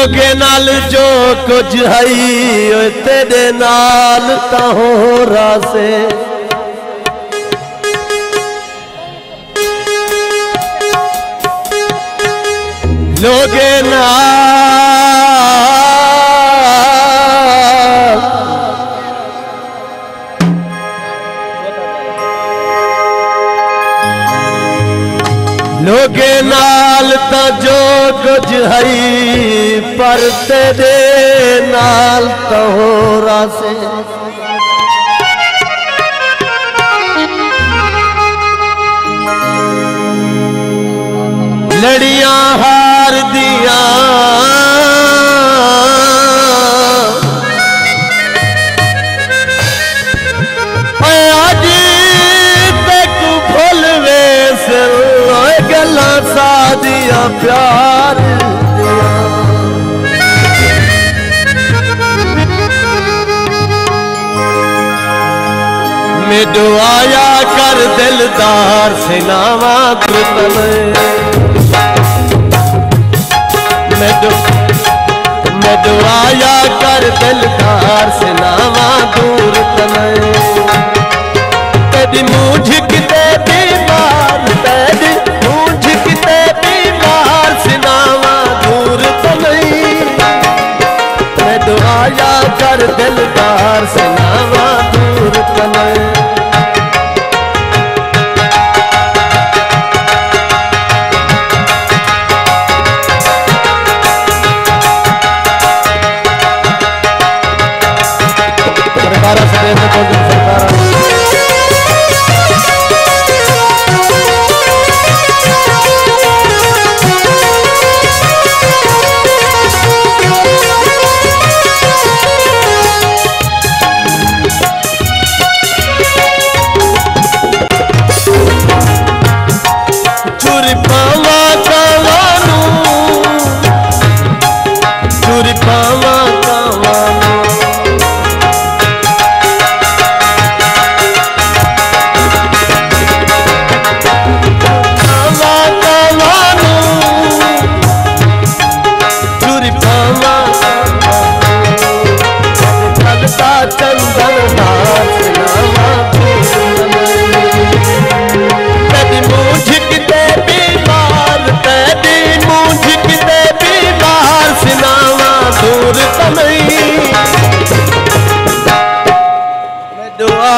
ਲੋਗੇ ਨਾਲ ਜੋ ਕੁਝ ਹਈ ਓਏ ਤੇਰੇ ਨਾਲ ਤਾਂ ਹੋ ਰਾਸੇ। ਲੋਗੇ ਨਾਲ। ਲੋਗੇ ਨਾਲ ਤਾਂ ਜੋ ਕੁਝ ਹਈ ਵਰਤ ਦੇ ਨਾਲ ਤਾਂ ਹੋ ਰਾਸੇ। ਲੜੀਆਂ ਹਾਰ ਗੱਲਾਂ ਓਏ ਪਿਆਰ। में दुआया कर दिलदार से नावा गुतम मैं दु, मैं दुआया कर दिलदार सेनावा दूर तन तेरी मूझ किते बीमार तेरी मूझ किते बीमार से दूर तन मैं दुआया कर दिल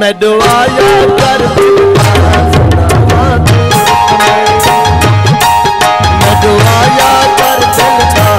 मैं दुआया कर मैं दुआया कर चलता